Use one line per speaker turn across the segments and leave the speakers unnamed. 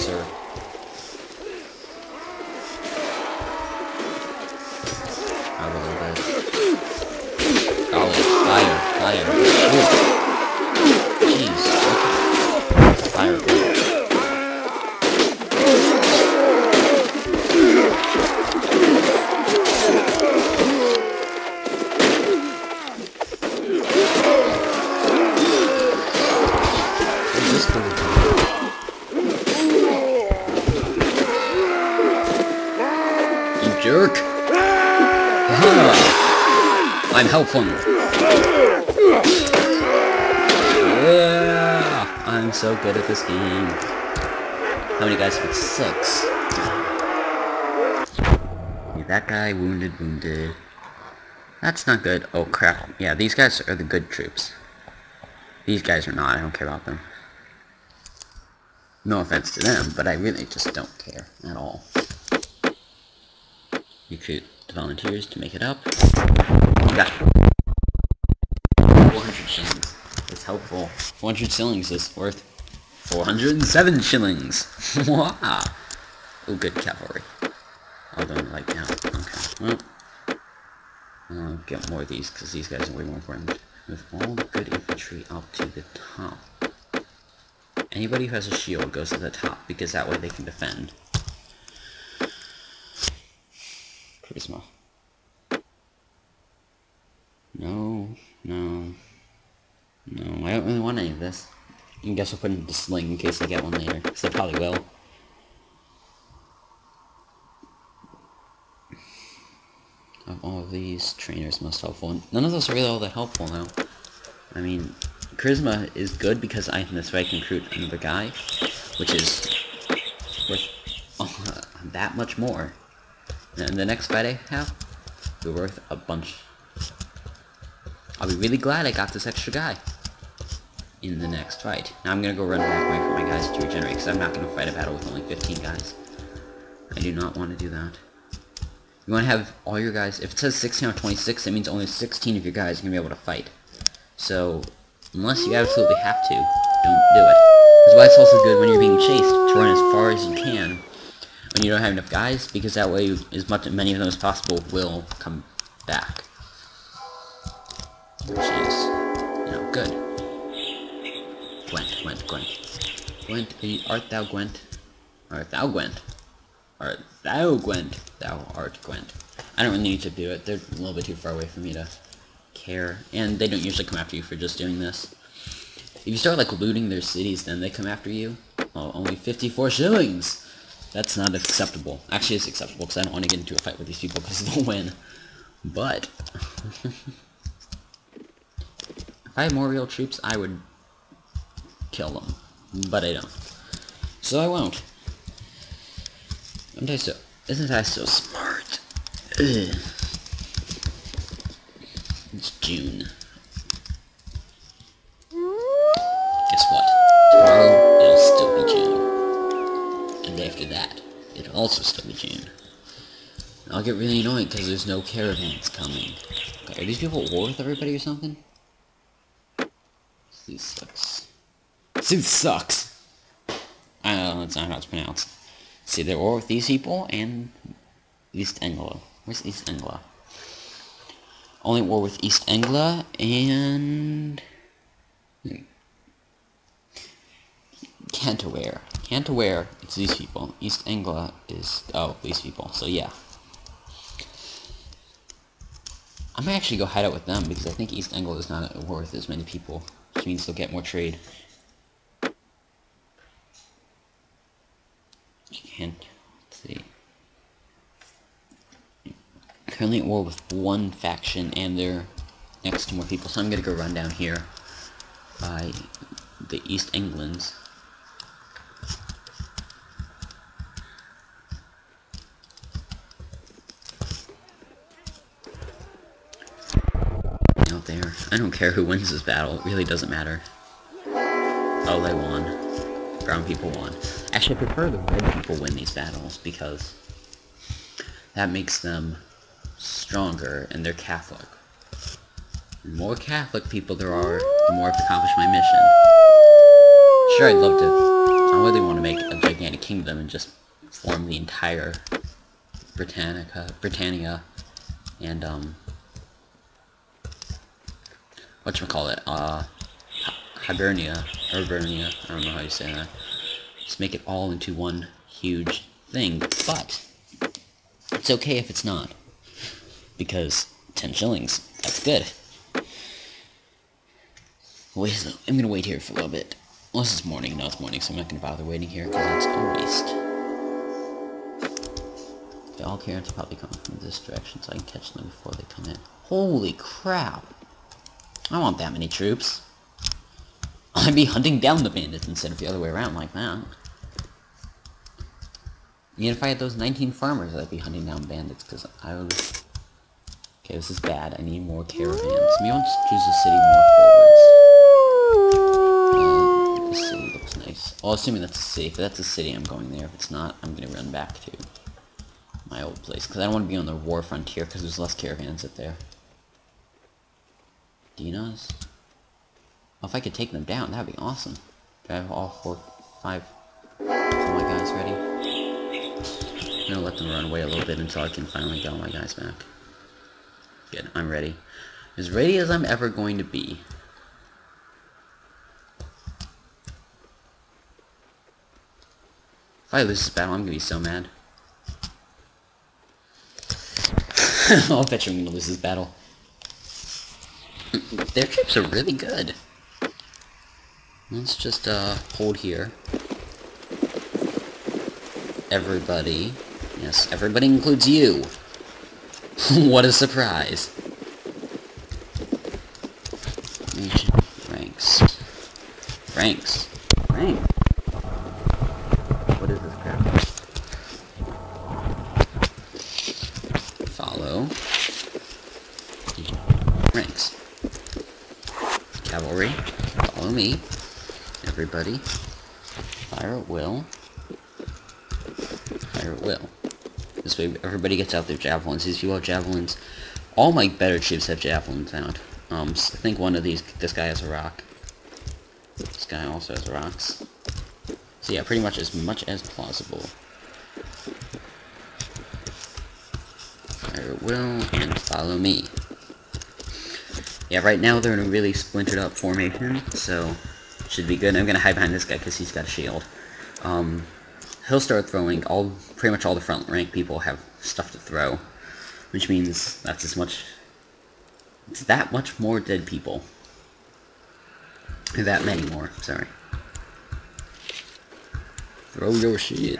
sir. Jerk! Ah, I'm helpful. Yeah, I'm so good at this game. How many guys have six? Yeah, that guy wounded, wounded. That's not good. Oh crap. Yeah, these guys are the good troops. These guys are not. I don't care about them. No offense to them, but I really just don't care at all. Recruit the volunteers to make it up. Got 400 shillings. That's helpful. 400 shillings is worth 407 shillings. wow. Oh, good cavalry. It right now. Okay. Well, I'll get more of these because these guys are way more important. With all the good infantry up to the top. Anybody who has a shield goes to the top because that way they can defend. Charisma. No, no, no, I don't really want any of this. I guess I'll put in the sling in case I get one later, because I probably will. Of all of these, trainers most helpful. None of those are really all that helpful now. I mean, charisma is good because I can this way I can recruit another guy, which is worth uh, that much more. And the next fight I have, will be worth a bunch. I'll be really glad I got this extra guy in the next fight. Now I'm gonna go run back away for my guys to regenerate because I'm not gonna fight a battle with only 15 guys. I do not want to do that. You want to have all your guys, if it says 16 or 26, that means only 16 of your guys are going to be able to fight. So, unless you absolutely have to, don't do it. That's why it's also good when you're being chased, to run as far as you can when you don't have enough guys, because that way, as much many of them as possible will come back. Which is, you know, good. Gwent, Gwent, Gwent. Gwent, art thou Gwent? Art thou Gwent? Art thou Gwent? Thou art Gwent. I don't really need to do it. They're a little bit too far away for me to care. And they don't usually come after you for just doing this. If you start, like, looting their cities, then they come after you. Oh, only 54 shillings! That's not acceptable. Actually, it's acceptable, because I don't want to get into a fight with these people, because they'll win. But... if I had more real troops, I would kill them. But I don't. So I won't. Aren't I so... Isn't I so smart? Ugh. It's June. Guess what? Tomorrow, it'll still be June. And after that, it'll also still be June. And I'll get really annoyed because there's no caravans coming. Are these people at war with everybody or something? This sucks. This sucks! I don't know, not how it's pronounced. See, they're war with these people and East Anglia. Where's East Anglia? Only war with East Anglia and... Hmm. Cantaware. Cantaware, it's these people. East Anglia is... Oh, these people. So, yeah. I might actually go hide out with them because I think East Anglia is not at war with as many people. Which means they'll get more trade. Can't... Let's see currently at war with one faction and they're next to more people. So I'm gonna go run down here by the East Englands. Out there. I don't care who wins this battle. It really doesn't matter. Oh, they won. Brown people won. Actually, I prefer the red people win these battles because that makes them stronger and they're Catholic. The more Catholic people there are, the more I've accomplished my mission. Sure, I'd love to I really want to make a gigantic kingdom and just form the entire Britannica, Britannia, and, um, whatchamacallit, uh, Hibernia, Hibernia, I don't know how you say that. Just make it all into one huge thing, but it's okay if it's not, because 10 shillings, that's good. Wait, I'm gonna wait here for a little bit. Unless it's morning. No, it's morning, so I'm not gonna bother waiting here, because it's a waste. Okay, all carrots will probably coming from this direction, so I can catch them before they come in. Holy crap! I want that many troops. I'd be hunting down the bandits instead of the other way around like that. Even if I had those 19 farmers, I'd be hunting down bandits, because I would... Okay, this is bad. I need more caravans. Maybe I'll just choose the city more forwards. Uh, the city looks nice. Well, assuming that's a city. If that's a city, I'm going there. If it's not, I'm going to run back to my old place. Because I don't want to be on the war frontier, because there's less caravans up there. Dinas? Well, if I could take them down, that'd be awesome. Do I have all four, five of my guys ready? I'm gonna let them run away a little bit until I can finally get all my guys back. Good, I'm ready. As ready as I'm ever going to be. If I lose this battle, I'm gonna be so mad. I'll bet you I'm gonna lose this battle. Their troops are really good. Let's just, uh, hold here. Everybody. Yes, everybody includes you. what a surprise. Ranks. Ranks. Ranks. What is this crap? Follow. Ranks. Cavalry. Follow me. Everybody. Fire at will. Fire at will. This way everybody gets out their javelins. These people have javelins. All my better troops have javelins out. Um, I think one of these, this guy has a rock. This guy also has rocks. So yeah, pretty much as much as plausible. Fire will, and follow me. Yeah, right now they're in a really splintered up formation, so should be good. I'm gonna hide behind this guy because he's got a shield. Um, he'll start throwing. All pretty much all the front rank people have stuff to throw, which means that's as much. It's that much more dead people. That many more. Sorry. Throw your shit.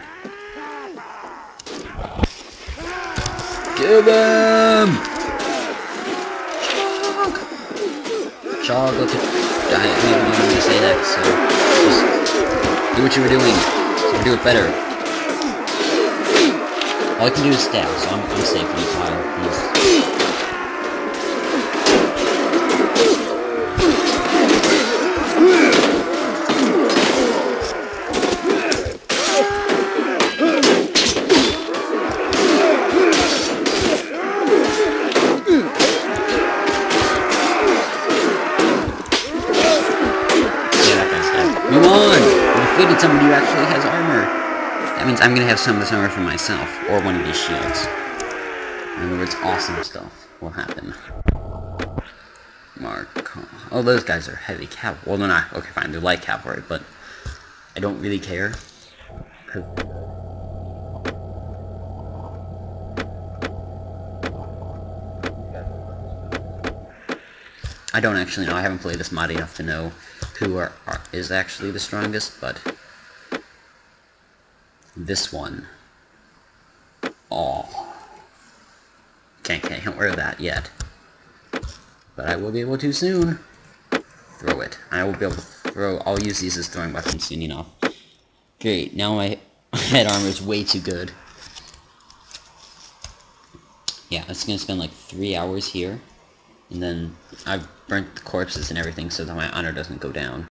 Kill them! Chog, look at... I didn't even want to say that, so... Just do what you were doing. So do it better. All I can do is stab, so I'm, I'm safe. He's... means I'm gonna have some of this armor for myself, or one of these shields. In other words, awesome stuff will happen. Mark. Oh, those guys are heavy cavalry. Well, they're not. Okay, fine. They're light cavalry, but I don't really care. I don't actually know. I haven't played this mod enough to know who are, are, is actually the strongest, but this one. Oh. Can't, can't wear that yet. But I will be able to soon. Throw it. I will be able to throw, I'll use these as throwing weapons soon enough. Great, now my head armor is way too good. Yeah, it's gonna spend like three hours here. And then I've burnt the corpses and everything so that my honor doesn't go down.